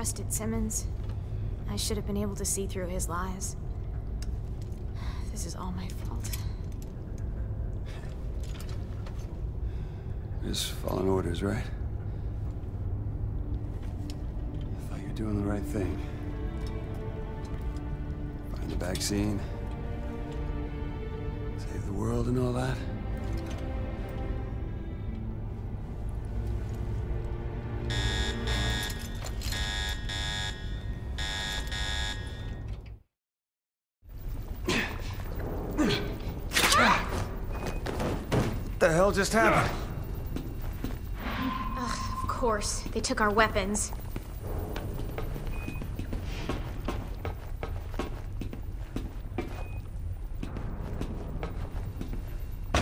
Trusted Simmons. I should have been able to see through his lies. This is all my fault. Just following orders, right? I thought you were doing the right thing. Find the vaccine. Save the world and all that. Just happened? Of course, they took our weapons.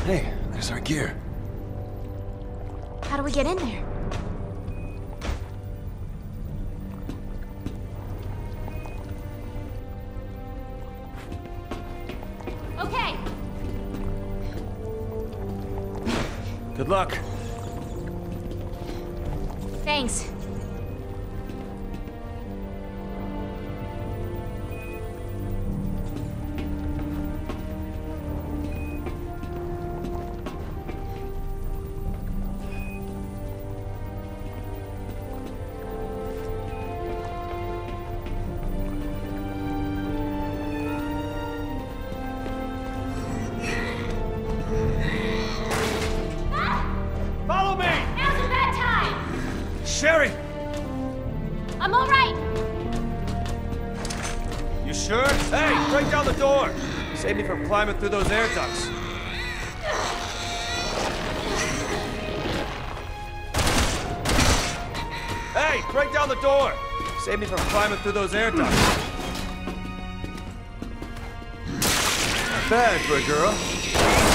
Hey, there's our gear. How do we get in there? Good luck. Sherry! I'm alright! You sure? Hey, break down the door! Save me from climbing through those air ducts. Hey, break down the door! Save me from climbing through those air ducts. Not bad for a girl.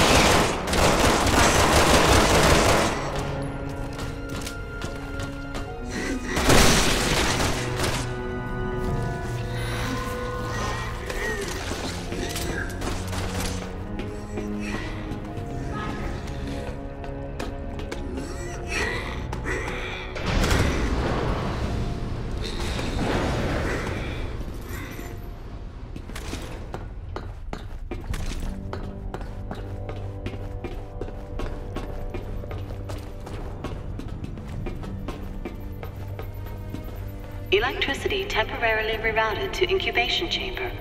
Electricity temporarily rerouted to incubation chamber.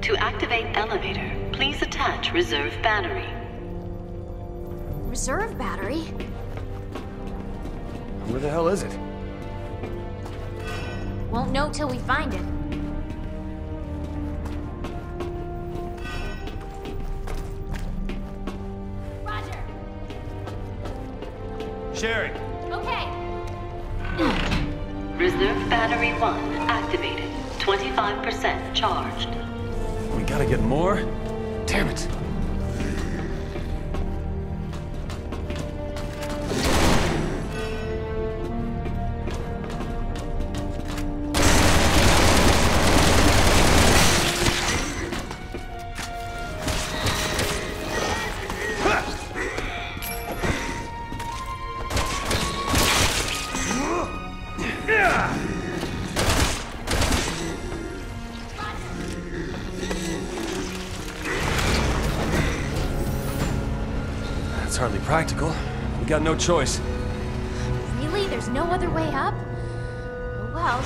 To activate elevator, please attach reserve battery. Reserve battery? Where the hell is it? Won't know till we find it. Roger! Sherry! Reserve battery 1 activated. 25% charged. We gotta get more? Damn it. Hardly practical. We got no choice. Really? There's no other way up? Well.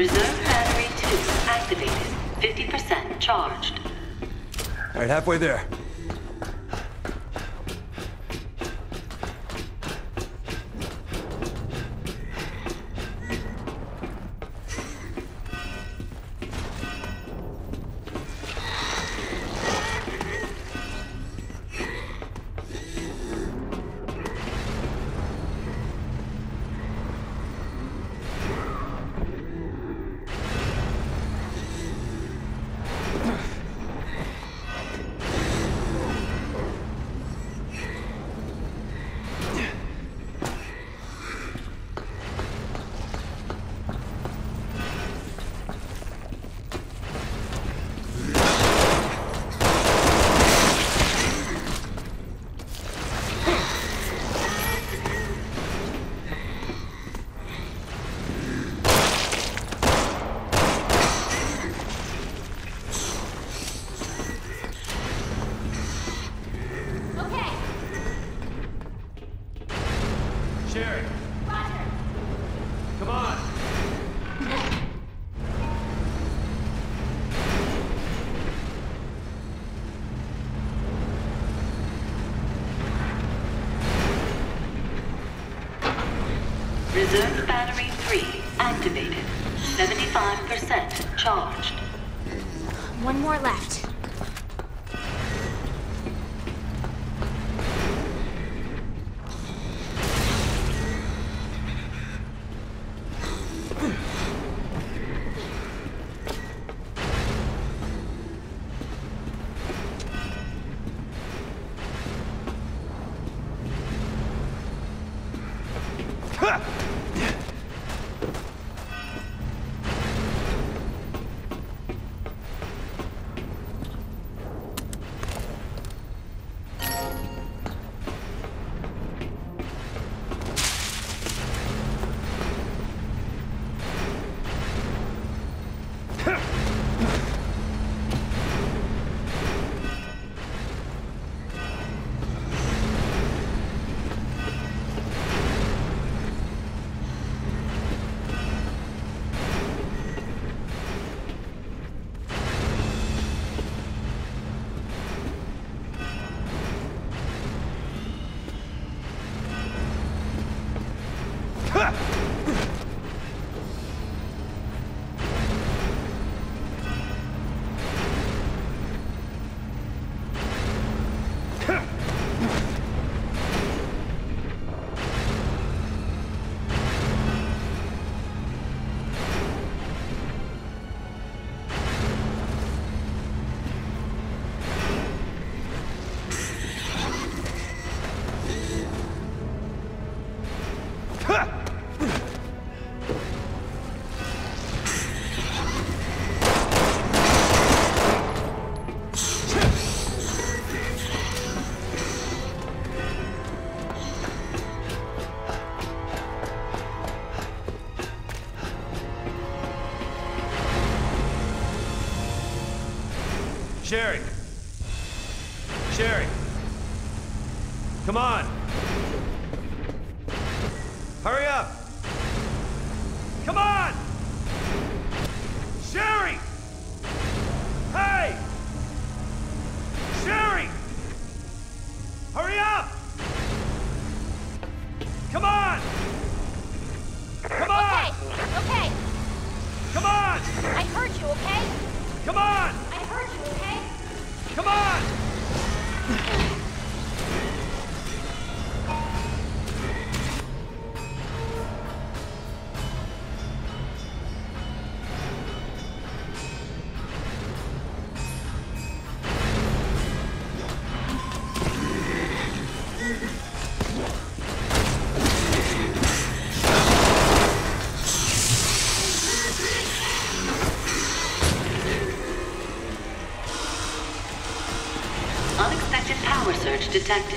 Reserve battery 2 activated. 50% charged. All right, halfway there. Ха! Sherry. Sherry. Come on. Hurry up. Come on. Sherry. Hey. Sherry. Hurry up. Come on. Come on. Okay. Okay. Come on. I heard you, okay? Come on. I heard you, okay? Come on. Detected.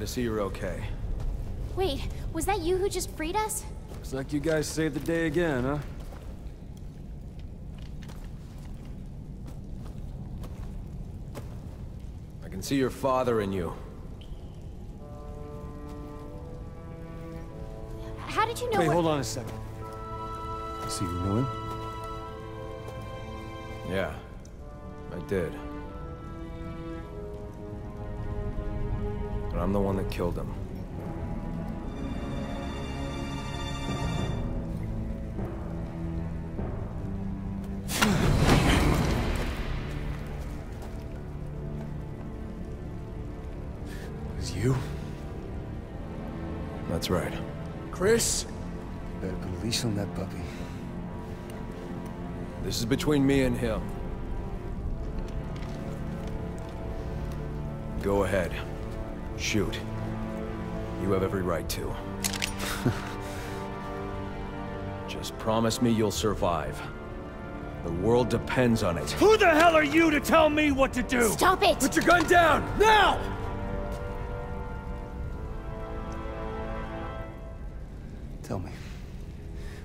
Glad to see you're okay. Wait, was that you who just freed us? Looks like you guys saved the day again, huh? I can see your father in you. How did you know Hey, where- hold on a second. So you know him? Yeah, I did. But I'm the one that killed him. was you? That's right. Chris? Better put a leash on that puppy. This is between me and him. Go ahead. Shoot. You have every right to. Just promise me you'll survive. The world depends on it. Who the hell are you to tell me what to do? Stop it! Put your gun down! Now! Tell me.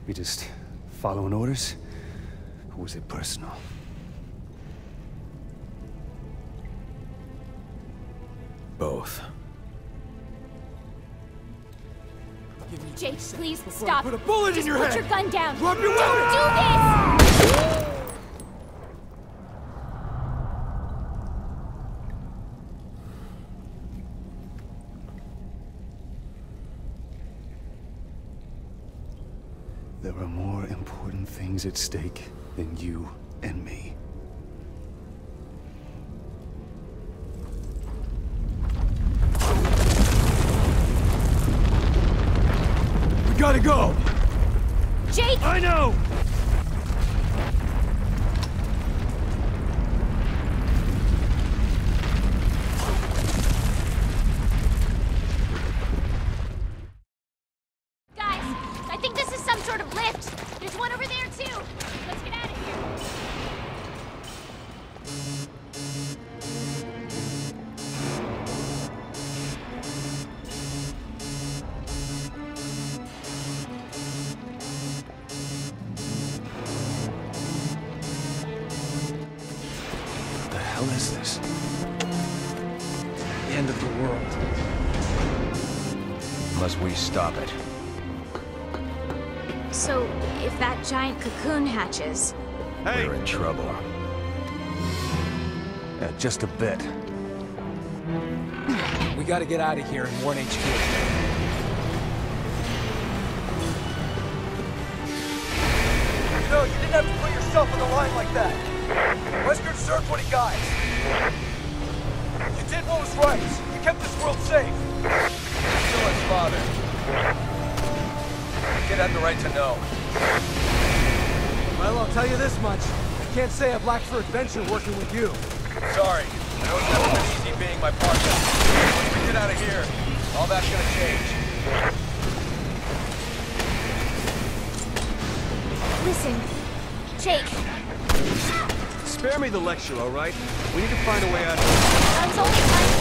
We just following orders? Or was it personal? Both. Jake, please stop. put a bullet in Just your put head. Put your gun down. Drop your weapon! Don't do this! There are more important things at stake than you and me. Is this? The end of the world. Must we stop it. So, if that giant cocoon hatches, Hey, We're in trouble. Yeah, just a bit. We gotta get out of here and warn HQ. You know, you didn't have to put yourself on the line like that. Wesker served 20 guys. You did what was right. You kept this world safe. Still his father. Kid had the right to know. Well, I'll tell you this much. I can't say I've lacked for adventure working with you. Sorry. I know it's never been easy being my partner. Once we get out of here, all that's gonna change. Listen, Jake, Spare me the lecture, all right? We need to find a way out of here. I was only trying.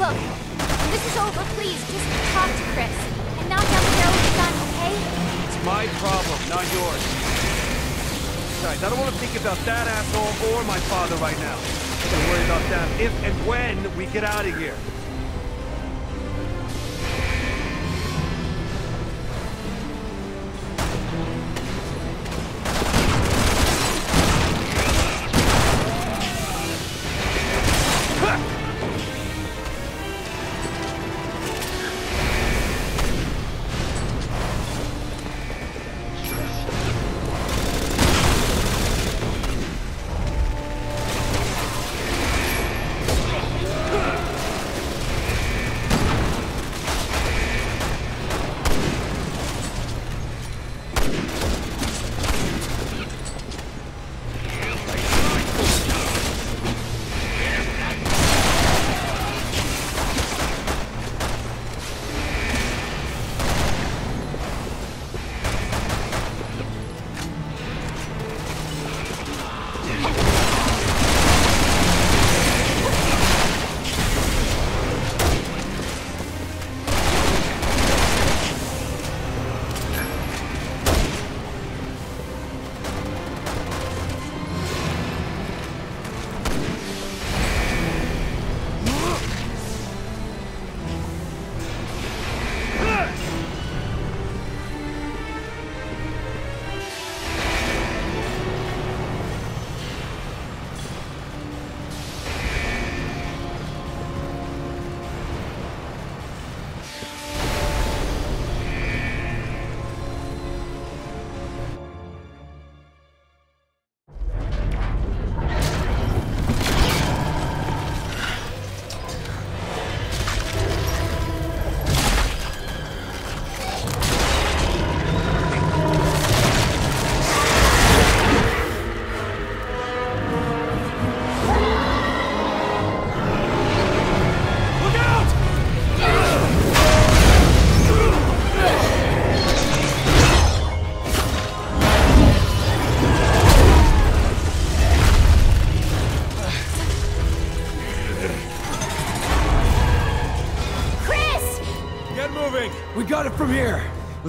Look, when this is over, please just talk to Chris and knock down the barrel of the gun, okay? It's my problem, not yours. Besides, I don't want to think about that asshole or my father right now. I'm worry about them if and when we get out of here.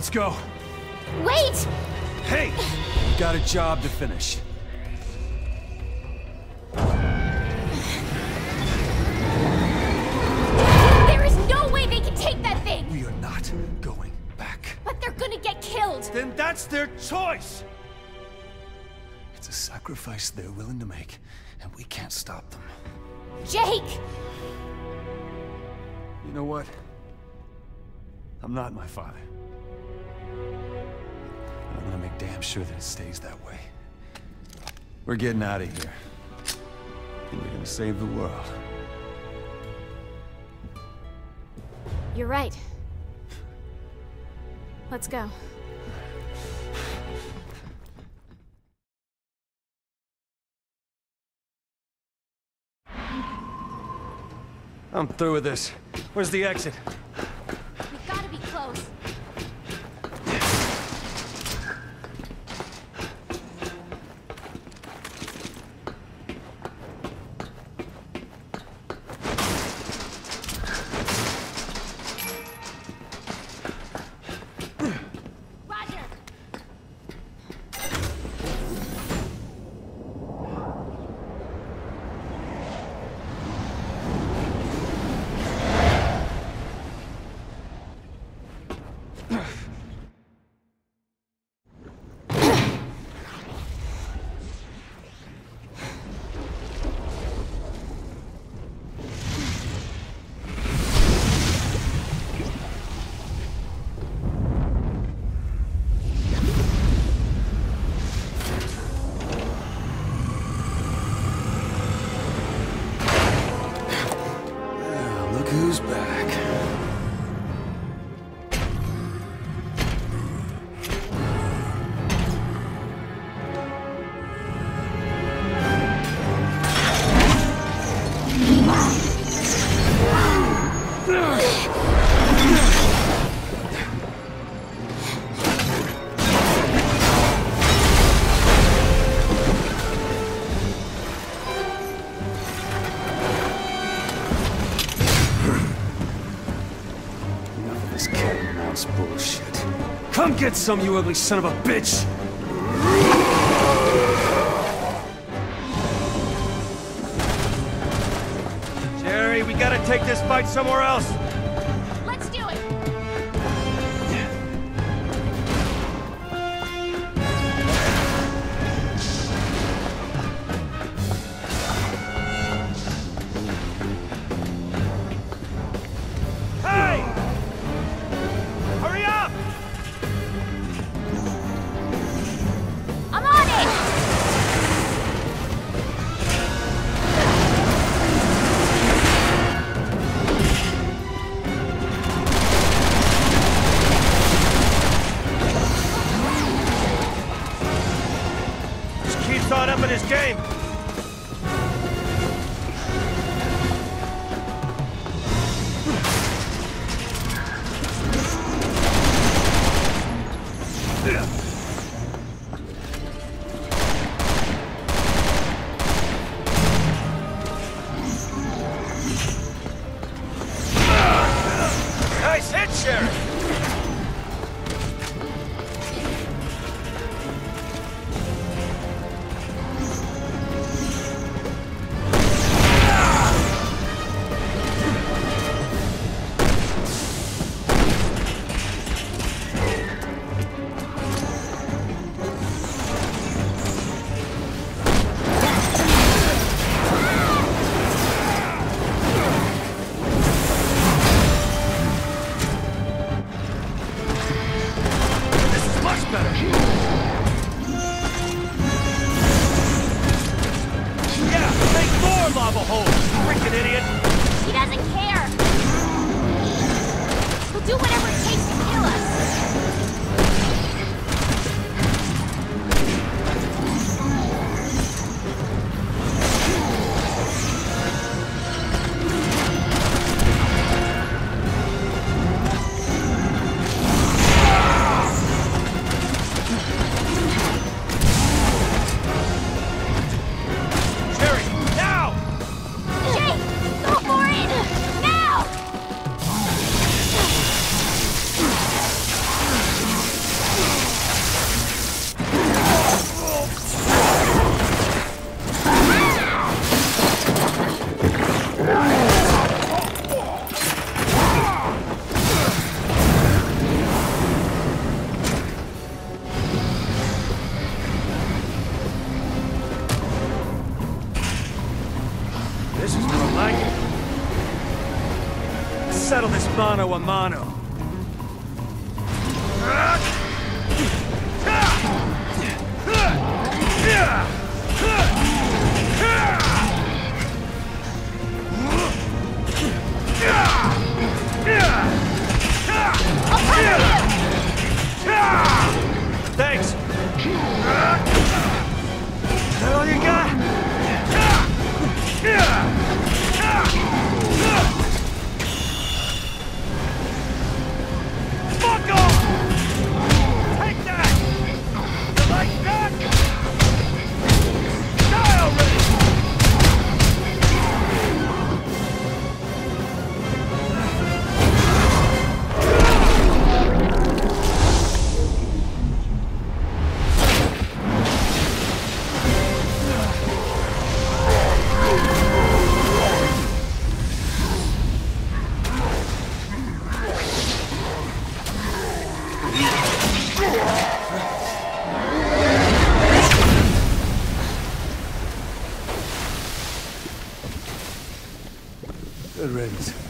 Let's go. Wait! Hey! We got a job to finish. There is no way they can take that thing! We are not going back. But they're gonna get killed! Then that's their choice! It's a sacrifice they're willing to make, and we can't stop them. Jake! You know what? I'm not my father. Make damn sure that it stays that way. We're getting out of here. And we're gonna save the world. You're right. Let's go. I'm through with this. Where's the exit? Get some, you ugly son of a bitch! Sherry, we gotta take this fight somewhere else! settle this mano a mano. Thanks! Is that all you got? Ready.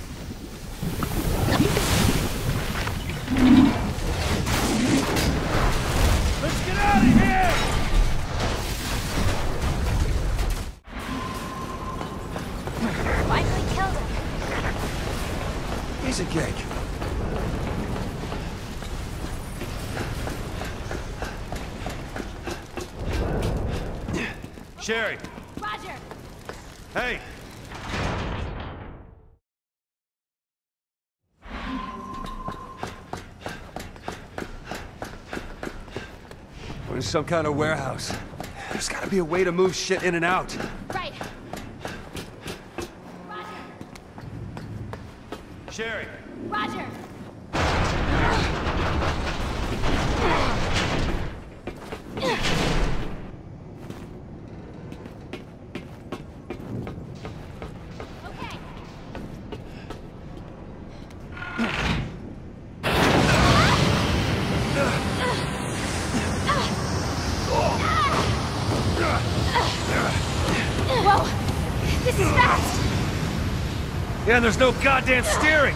some kind of warehouse. There's gotta be a way to move shit in and out. Right. Roger. Sherry, Man, there's no goddamn steering!